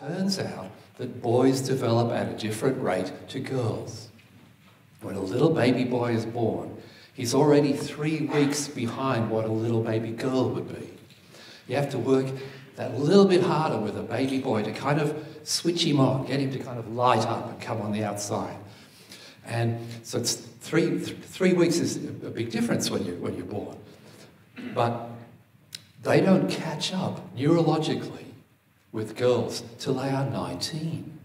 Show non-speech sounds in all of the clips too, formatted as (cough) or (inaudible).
Turns out that boys develop at a different rate to girls. When a little baby boy is born, he's already three weeks behind what a little baby girl would be. You have to work that little bit harder with a baby boy to kind of switch him on, get him to kind of light up and come on the outside. And so it's three, th- three weeks is a big difference when, you, when you're born. But they don't catch up neurologically with girls till they are 19.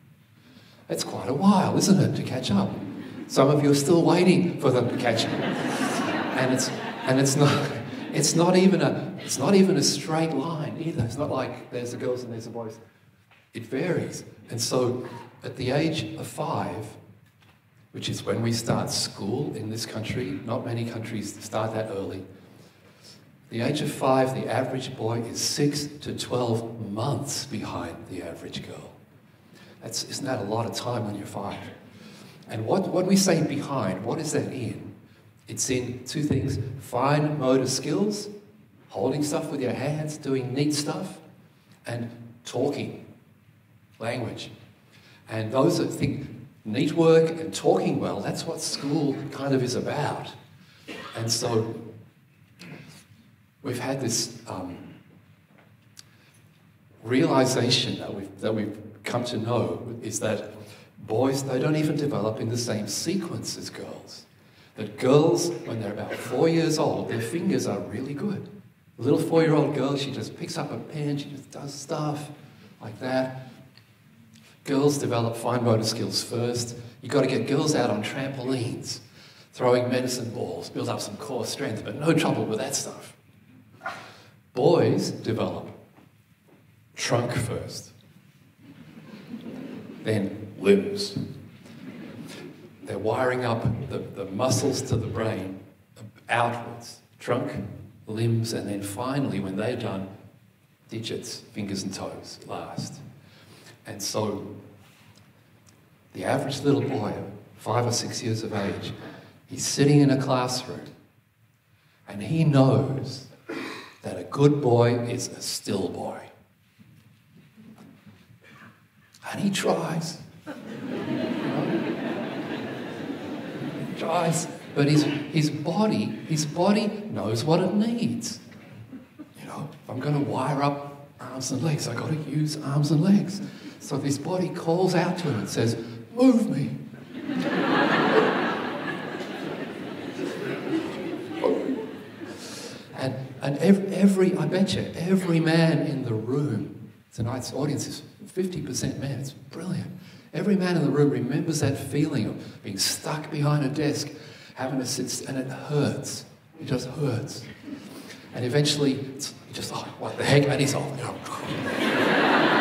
It's quite a while, isn't it, to catch up? Some of you are still waiting for them to catch up. And it's, and it's, not, it's, not even a, it's not even a straight line either. It's not like there's the girls and there's the boys. It varies. And so at the age of five, which is when we start school in this country, not many countries start that early. The age of five, the average boy is six to 12 months behind the average girl. That's, isn't that a lot of time when you're five? And what, what we say behind, what is that in? It's in two things fine motor skills, holding stuff with your hands, doing neat stuff, and talking, language. And those that think neat work and talking well, that's what school kind of is about. And so we've had this um, realization that we've, that we've come to know is that boys, they don't even develop in the same sequence as girls. That girls, when they're about four years old, their fingers are really good. A little four year old girl, she just picks up a pen, she just does stuff like that. Girls develop fine motor skills first. You've got to get girls out on trampolines, throwing medicine balls, build up some core strength, but no trouble with that stuff. Boys develop trunk first, then limbs. They're wiring up the, the muscles to the brain outwards trunk, limbs, and then finally, when they're done, digits, fingers, and toes last. And so the average little boy, five or six years of age, he's sitting in a classroom and he knows good boy is a still boy. And he tries. he tries. But his, his body, his body knows what it needs. You know, if I'm going to wire up arms and legs, I've got to use arms and legs. So this body calls out to him and says, Move me. (laughs) Oh, and every, every, I bet you, every man in the room, tonight's audience is 50% men, it's brilliant. Every man in the room remembers that feeling of being stuck behind a desk, having to sit, and it hurts. It just hurts. And eventually, it's just, oh, what the heck, and he's off. (laughs)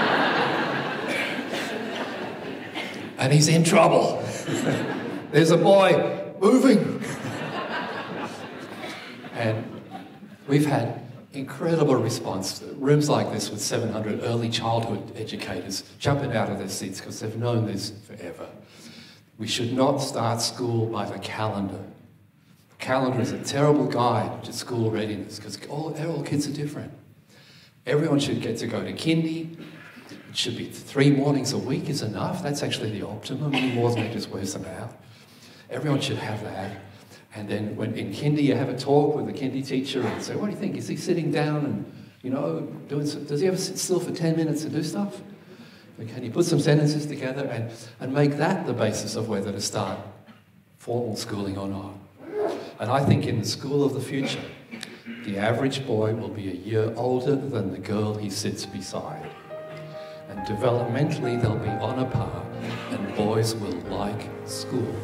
And he's in trouble. (laughs) There's a boy moving. (laughs) and we've had incredible response. Rooms like this with 700 early childhood educators jumping out of their seats because they've known this forever. We should not start school by the calendar. The calendar is a terrible guide to school readiness because all, all kids are different. Everyone should get to go to kindy, it should be three mornings a week is enough. That's actually the optimum. More than that just wears them out. Everyone should have that. And then when in kindy, you have a talk with the kindy teacher and say, what do you think? Is he sitting down and, you know, doing some, does he ever sit still for 10 minutes and do stuff? Can you put some sentences together and, and make that the basis of whether to start formal schooling or not? And I think in the school of the future, the average boy will be a year older than the girl he sits beside and developmentally they'll be on a par, and boys will like school.